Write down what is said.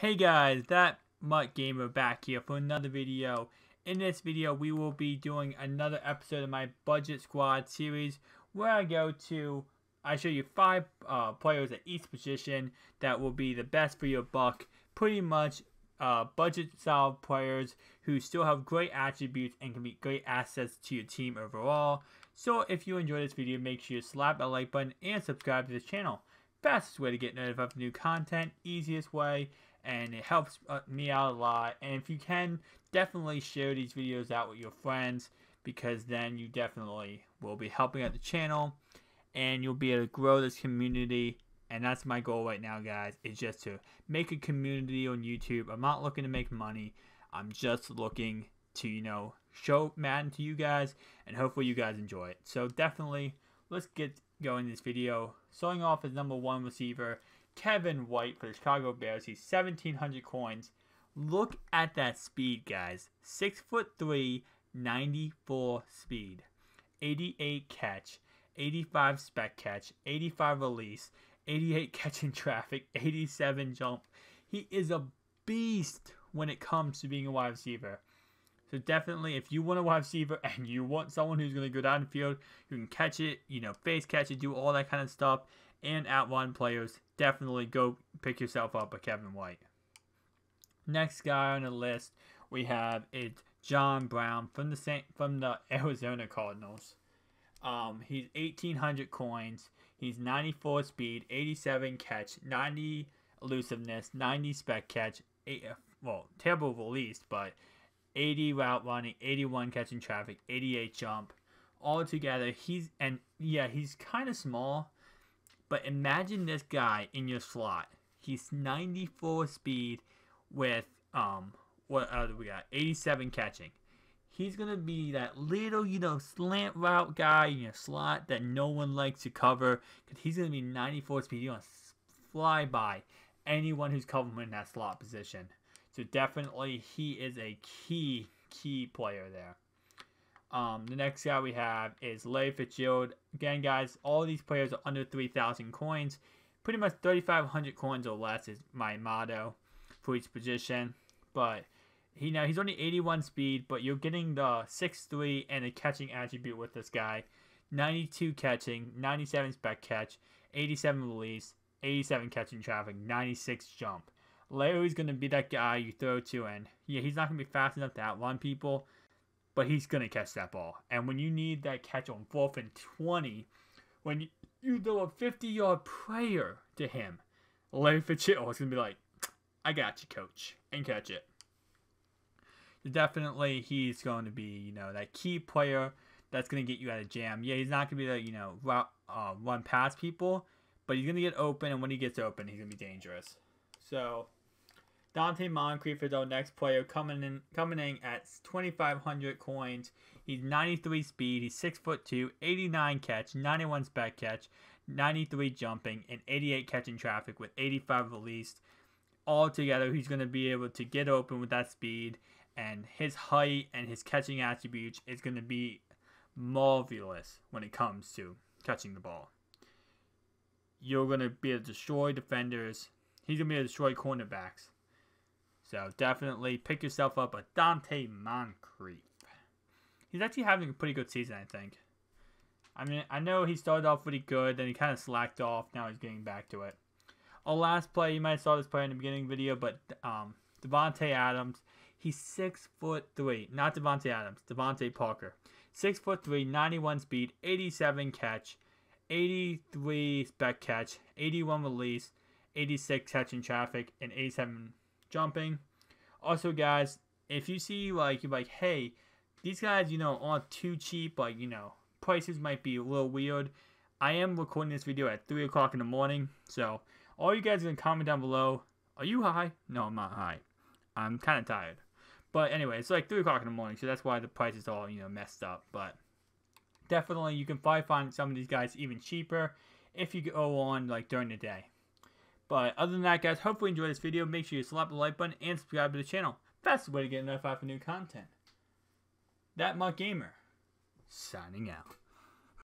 Hey guys, that MUT Gamer back here for another video. In this video, we will be doing another episode of my Budget Squad series where I go to, I show you five uh, players at each position that will be the best for your buck. Pretty much uh, budget style players who still have great attributes and can be great assets to your team overall. So if you enjoyed this video, make sure you slap that like button and subscribe to this channel. Fastest way to get notified of new content, easiest way, and it helps uh, me out a lot. And if you can, definitely share these videos out with your friends because then you definitely will be helping out the channel and you'll be able to grow this community. And that's my goal right now guys is just to make a community on youtube. I'm not looking to make money. I'm just looking to you know show madden to you guys and hopefully you guys enjoy it. So definitely let's get going this video. Starting off as number one receiver kevin white for the chicago bears he's 1700 coins look at that speed guys six foot three 94 speed 88 catch 85 spec catch 85 release 88 catching traffic, 87 jump. He is a beast when it comes to being a wide receiver. So definitely, if you want a wide receiver and you want someone who's going to go down the field, who can catch it, you know, face catch it, do all that kind of stuff, and outrun players, definitely go pick yourself up a Kevin White. Next guy on the list we have is John Brown from the Saint, from the Arizona Cardinals. Um, he's 1,800 coins. He's 94 speed, 87 catch, 90 elusiveness, 90 spec catch, eight, well, terrible release, but 80 route running, 81 catching traffic, 88 jump. All together, he's, and yeah, he's kind of small, but imagine this guy in your slot. He's 94 speed with, um, what other we got? 87 catching he's gonna be that little, you know, slant route guy in your slot that no one likes to cover because he's gonna be 94 speed. He's gonna fly by anyone who's covering in that slot position. So definitely, he is a key key player there. Um, the next guy we have is Larry Fitzgerald. Again, guys, all these players are under 3,000 coins. Pretty much 3,500 coins or less is my motto for each position. But he now he's only 81 speed, but you're getting the 6'3 and a catching attribute with this guy. 92 catching, 97 spec catch, 87 release, 87 catching traffic, 96 jump. Larry's going to be that guy you throw to, and yeah, he's not going to be fast enough to outrun people, but he's going to catch that ball. And when you need that catch on 4th and 20, when you, throw a 50 yard prayer to him, Larry Fitzgerald is going to be like, I got you, coach, and catch it definitely he's going to be, you know, that key player that's going to get you out of jam. Yeah, he's not going to be the, you know, run, uh, run past people, but he's going to get open, and when he gets open, he's going to be dangerous. So, Donte Moncrief is our next player coming in coming in at 2,500 coins. He's 93 speed. He's 6 foot 2, 89 catch, 91 spec catch, 93 jumping, and 88 catching traffic with 85 released. All together, he's going to be able to get open with that speed and his height and his catching attributes is going to be marvelous when it comes to catching the ball. You're going to be able to destroy defenders. He's going to be able to destroy cornerbacks. So definitely pick yourself up a Donte Moncrief. He's actually having a pretty good season, I think. I mean, I know he started off pretty good, then he kind of slacked off. Now he's getting back to it. A last play, you might have saw this play in the beginning video, but um, Davante Adams He's six foot three, not Davante Adams, DeVante Parker. Six foot three, 91 speed, 87 catch, 83 spec catch, 81 release, 86 catching traffic, and 87 jumping. Also, guys, if you see like you're like, hey, these guys, you know, aren't too cheap, like you know, prices might be a little weird. I am recording this video at three o'clock in the morning, so all you guys can comment down below. Are you high? No, I'm not high. I'm kind of tired. But anyway, it's like 3 o'clock in the morning, so that's why the price is all, you know, messed up. But definitely you can probably find some of these guys even cheaper if you go on, like, during the day. But other than that, guys, hopefully you enjoyed this video. Make sure you slap the like button and subscribe to the channel. Fastest way to get notified for new content. That MUT Gamer, signing out.